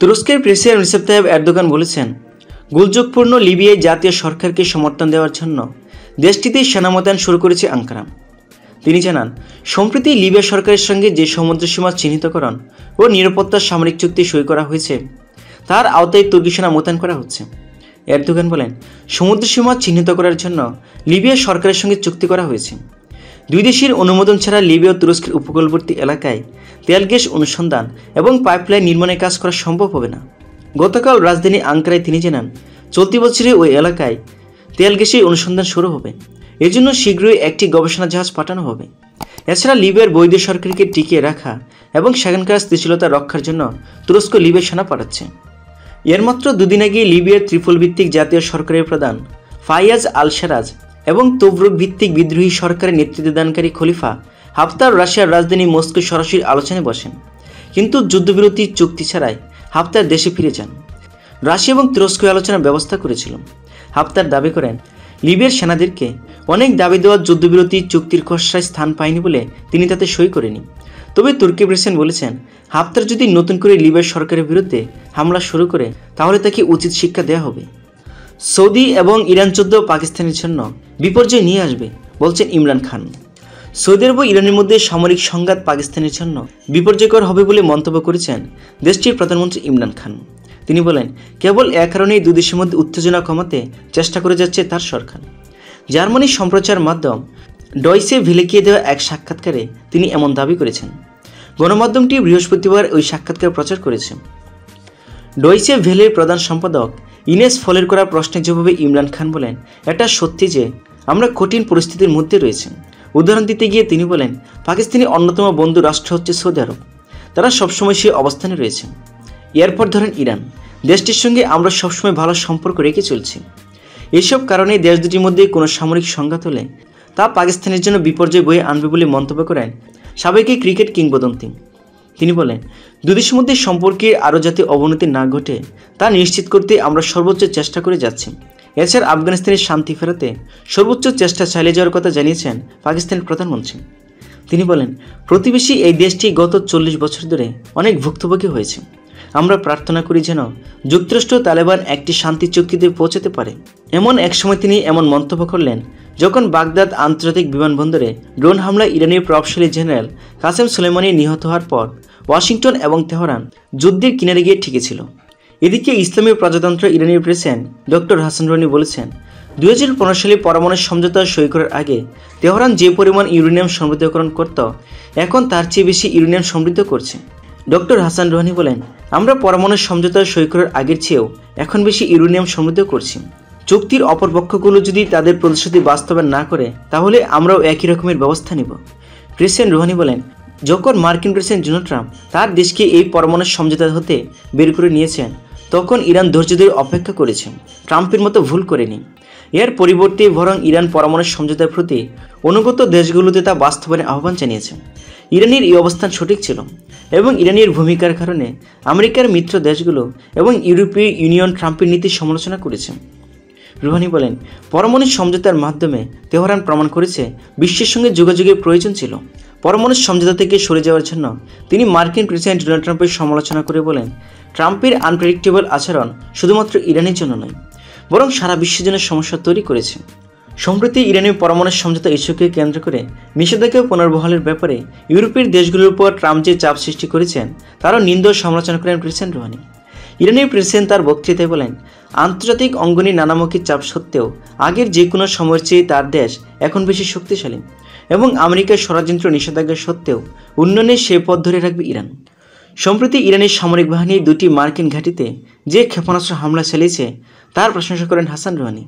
তুরস্কের president Recep তাইব Erdogan বলেছেন, গুলযোগপূর্ণ লিবিয়ায় জাতীয় সরকারকে সমর্থন দেওয়ার জন্য দেশটিতে সেনা মোতায়েন শুরু করেছে আঙ্কারা। তিনি জানান, সম্প্রতি লিবিয়া সরকারের সঙ্গে যে সমুদ্রসীমা চিহ্নিতকরণ ও নিরাপত্তার সামরিক চুক্তি সই করা হয়েছে, তার আওতায় তুর্কি সেনা মোতায়েন করা হচ্ছে। এরদোগান বলেন সমুদ্রসীমা চিহ্নিত করার জন্য লিবিয়া সরকারের সঙ্গে চুক্তি করা হয়েছে। দুই দেশের অনুমোদন ছাড়া লিবিয়া ও তুরস্কের উপকূলবর্তী এলাকায় তেল গ্যাস অনুসন্ধান এবং পাইপলাইন নির্মাণের কাজ করা সম্ভব হবে না। গতকাল রাজধানী আঙ্কারায় তিনি জানান, চলতি বছরে ওই এলাকায় তেল গ্যাসের অনুসন্ধান শুরু হবে। এজন্য শীঘ্রই একটি গবেষণা জাহাজ পাঠানো হবে। এছাড়া লিবিয়ার বৈধ সরকারকে টিকিয়ে রাখা এবং সেখানকার স্থিতিশীলতা রক্ষার জন্য তুরস্ক লিবিয়ার সেনা পাঠাচ্ছে। এর মাত্র দুদিন আগে লিবিয়ার ত্রিপল ভিত্তিক জাতীয় সরকারের প্রধান ফাইয়াজ আল সেরাজ এবং তবরুক ভিত্তিক বিদ্রোহী সরকারের নেতৃত্বদানকারী খলিফা হাফতার রাশিয়ার রাজধানী মস্কো সরাসরি আলোচনায় বসেন। কিন্তু যুদ্ধবিরতি চুক্তি ছাড়াই হাফতার দেশে ফিরে যান। রাশিয়া এবং তুরস্ক আলোচনার ব্যবস্থা করেছিল। হাফতার দাবি করেন, লিবিয়ার সেনাদেরকে অনেক দাবি দেওয়া যুদ্ধবিরতি চুক্তির খসড়ায় স্থান পায়নি বলে তিনি তাতে সই করেনি তবে তুর্কি প্রেসিডেন্ট বলেছেন, হাফতার যদি নতুন করে লিবিয়ার সরকারের বিরুদ্ধে হামলা শুরু করে, তাহলে তাকে উচিত শিক্ষা দেওয়া হবে। সৌদি এবং ইরান যুদ্ধ পাকিস্তানের জন্য বিপর্যয় নিয়ে আসবে বলছেন ইমরান খান। সৌদি আরব ইরানের মধ্যে সামরিক সংঘাত পাকিস্তানের জন্য বিপর্যয়কর হবে বলে মন্তব্য করেছেন দেশটির প্রধানমন্ত্রী ইমরান খান। তিনি বলেন, কেবল এ কারণেই দেশের মধ্যে উত্তেজনা কমাতে চেষ্টা করে যাচ্ছে তার সরকার। জার্মানির সম্প্রচার মাধ্যম ডয়সে ভিলেকিয়ে দেওয়া এক সাক্ষাৎকারে তিনি এমন দাবি করেছেন, গণমাধ্যমটি বৃহস্পতিবার ওই সাক্ষাৎকার প্রচার করেছে। ডয়সে ভেলের প্রধান সম্পাদক ইনেস ফলের করা প্রশ্নে যেভাবে ইমরান খান বলেন এটা সত্যি যে, আমরা কঠিন পরিস্থিতির মধ্যে রয়েছে। উদাহরণ দিতে গিয়ে তিনি বলেন, পাকিস্তানি অন্যতম বন্ধু রাষ্ট্র হচ্ছে সৌদি আরব। তারা সবসময় সে অবস্থানে রয়েছে। এরপর ধরেন ইরান। দেশটির সঙ্গে আমরা সবসময় ভালো সম্পর্ক রেখে চলছি। এসব কারণে দেশ দুটির মধ্যে কোনো সামরিক সংঘাত হলে তা পাকিস্তানের জন্য বিপর্যয় বয়ে আনবে বলে মন্তব্য করেন সাবেক ক্রিকেট কিংবদন্তি তিনি বলেন, দুদেশের মধ্যে সম্পর্কে আরও যাতে অবনতি না ঘটে, তা নিশ্চিত করতে আমরা সর্বোচ্চ চেষ্টা করে যাচ্ছি। এছাড়া আফগানিস্তানের শান্তি ফেরাতে সর্বোচ্চ চেষ্টা চালিয়ে যাওয়ার কথা জানিয়েছেন পাকিস্তানের প্রধানমন্ত্রী। তিনি বলেন, প্রতিবেশী এই দেশটি গত চল্লিশ বছর ধরে অনেক ভুক্তভোগী হয়েছে। আমরা প্রার্থনা করি যেন যুক্তরাষ্ট্র তালেবান একটি শান্তি চুক্তিতে পৌঁছাতে পারে। এমন এক সময় তিনি এমন মন্তব্য করলেন যখন বাগদাদ আন্তর্জাতিক বিমানবন্দরে ড্রোন হামলায় ইরানের প্রভাবশালী জেনারেল কাসেম সুলেমানি নিহত হওয়ার পর ওয়াশিংটন এবং তেহরান যুদ্ধের কিনারে গিয়ে ঠেকেছিল। এদিকে ইসলামী প্রজাতন্ত্র ইরানের প্রেসিডেন্ট ডক্টর হাসান রনি বলেছেন, দুই হাজার পনেরো সালে পরমাণু সমঝোতা সই করার আগে তেহরান যে পরিমাণ ইউরেনিয়াম সমৃদ্ধকরণ করত, এখন তার চেয়ে বেশি ইউরেনিয়াম সমৃদ্ধ করছে। ডক্টর হাসান রোহানি বলেন, আমরা পরমাণু সমঝোতা সই করার আগের চেয়েও এখন বেশি ইউরেনিয়াম সমৃদ্ধ করছি। চুক্তির অপরপক্ষগুলো যদি তাদের প্রতিশ্রুতি বাস্তবায়ন না করে, তাহলে আমরাও একই রকমের ব্যবস্থা নিব। ক্রিশ্চিয়ান রোহানি বলেন, যখন মার্কিন প্রেসিডেন্ট ডোনাল্ড ট্রাম্প তার দেশকে এই পরমাণু সমঝোতা হতে বের করে নিয়েছেন, তখন ইরান ধৈর্য ধরে অপেক্ষা করেছেন ট্রাম্পের মতো ভুল করেনি। এর পরিবর্তে বরং ইরান পরমাণু সমঝোতার প্রতি অনুগত দেশগুলোতে তা বাস্তবায়নের আহ্বান জানিয়েছে। ইরানের এই অবস্থান সঠিক ছিল এবং ইরানের ভূমিকার কারণে আমেরিকার মিত্র দেশগুলো এবং ইউরোপীয় ইউনিয়ন ট্রাম্পের নীতির সমালোচনা করেছে। রুহানি বলেন পরমাণু সমঝোতার মাধ্যমে তেহরান প্রমাণ করেছে বিশ্বের সঙ্গে যোগাযোগের প্রয়োজন ছিল। পরমাণু সমঝোতা থেকে সরে যাওয়ার জন্য তিনি মার্কিন প্রেসিডেন্ট ডোনাল্ড ট্রাম্পের সমালোচনা করে বলেন, ট্রাম্পের আনপ্রেডিক্টেবল আচরণ শুধুমাত্র ইরানের জন্য নয়, বরং সারা বিশ্বের জন্য সমস্যা তৈরি করেছে। সম্প্রতি ইরানের পরমাণু সমঝোতা ইস্যুকে কেন্দ্র করে নিষেধাজ্ঞা পুনর্বহালের ব্যাপারে ইউরোপের দেশগুলোর উপর ট্রাম্প যে চাপ সৃষ্টি করেছেন, তারও নিন্দ সমালোচনা করেন প্রেসিডেন্ট রুহানি। ইরানের প্রেসিডেন্ট তার বক্তৃতায় বলেন আন্তর্জাতিক অঙ্গনে নানামুখী চাপ সত্ত্বেও আগের যে কোনো সময়ের চেয়ে তার দেশ এখন বেশি শক্তিশালী এবং আমেরিকার ষড়যন্ত্র নিষেধাজ্ঞা সত্ত্বেও উন্নয়নে সে পথ ধরে রাখবে ইরান। সম্প্রতি ইরানের সামরিক বাহিনী দুটি মার্কিন ঘাঁটিতে যে ক্ষেপণাস্ত্র হামলা চালিয়েছে, তার প্রশংসা করেন হাসান রুহানি।